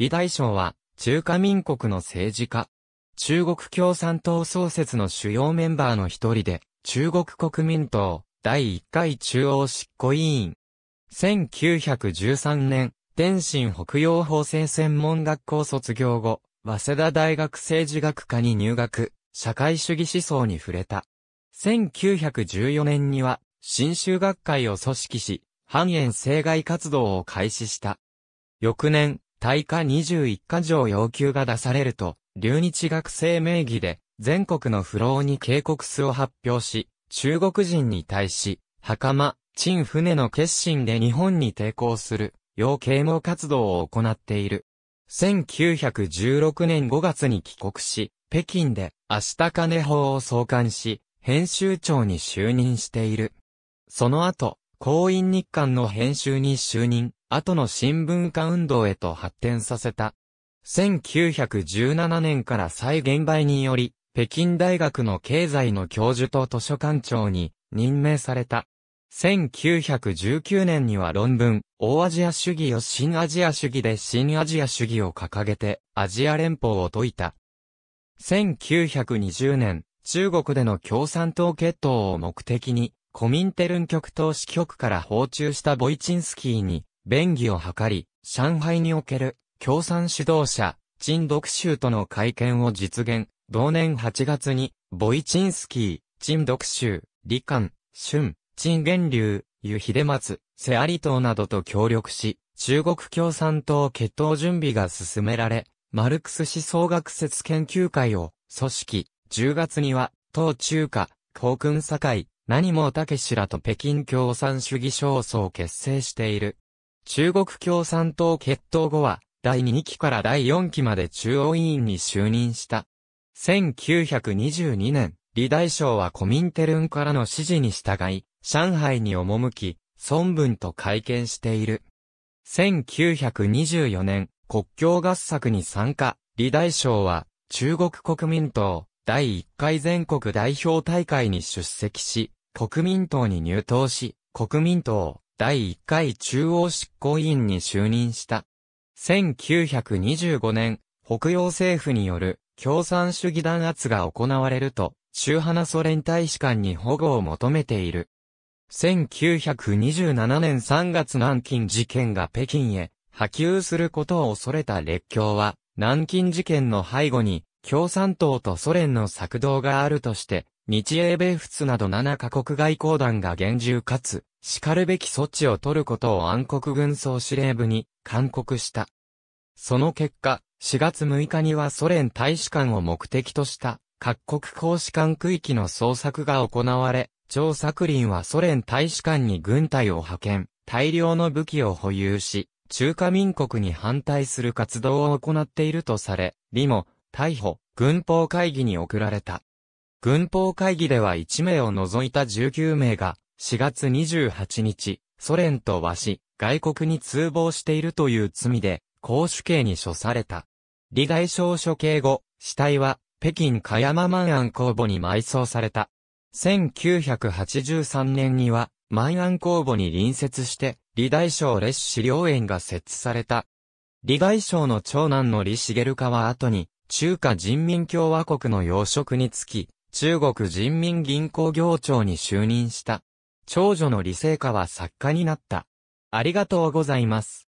李大将は、中華民国の政治家。中国共産党創設の主要メンバーの一人で、中国国民党第1回中央執行委員。1913年、天津北洋法制専門学校卒業後、早稲田大学政治学科に入学、社会主義思想に触れた。1914年には、新州学会を組織し、反縁政外活動を開始した。翌年、大化21箇条要求が出されると、留日学生名義で、全国の不老に警告書を発表し、中国人に対し、袴、陳船の決心で日本に抵抗する、要啓蒙活動を行っている。1916年5月に帰国し、北京で、明日金法を創刊し、編集長に就任している。その後、公院日刊の編集に就任、後の新聞化運動へと発展させた。1917年から再現売により、北京大学の経済の教授と図書館長に任命された。1919年には論文、大アジア主義を新アジア主義で新アジア主義を掲げて、アジア連邦を説いた。1920年、中国での共産党決闘を目的に、コミンテルン極東支局から訪中したボイチンスキーに、便宜を図り、上海における共産指導者、陳独州との会見を実現。同年8月に、ボイチンスキー、陳独州、李官、春、陳元流、湯秀松、セアリ島などと協力し、中国共産党決闘準備が進められ、マルクス思想学説研究会を組織、10月には、党中華、航空堺、何も武氏らと北京共産主義少曹を結成している。中国共産党決闘後は、第2期から第4期まで中央委員に就任した。1922年、李大将はコミンテルンからの指示に従い、上海に赴き、孫文と会見している。1924年、国境合作に参加、李大将は、中国国民党、第1回全国代表大会に出席し、国民党に入党し、国民党第1回中央執行委員に就任した。1925年、北洋政府による共産主義弾圧が行われると、中派ソ連大使館に保護を求めている。1927年3月南京事件が北京へ波及することを恐れた列強は、南京事件の背後に共産党とソ連の策動があるとして、日英米仏など7カ国外交団が厳重かつ、叱るべき措置を取ることを暗黒軍総司令部に勧告した。その結果、4月6日にはソ連大使館を目的とした各国公使館区域の捜索が行われ、張作林はソ連大使館に軍隊を派遣、大量の武器を保有し、中華民国に反対する活動を行っているとされ、李も逮捕、軍法会議に送られた。軍法会議では1名を除いた19名が、4月28日、ソ連と和し、外国に通報しているという罪で、公主刑に処された。李大将処刑後、死体は、北京加山万安公墓に埋葬された。1983年には、万安公墓に隣接して、李大将列資料園が設置された。李大将の長男の李茂家は後に、中華人民共和国の要職につき、中国人民銀行行長に就任した。長女の理性化は作家になった。ありがとうございます。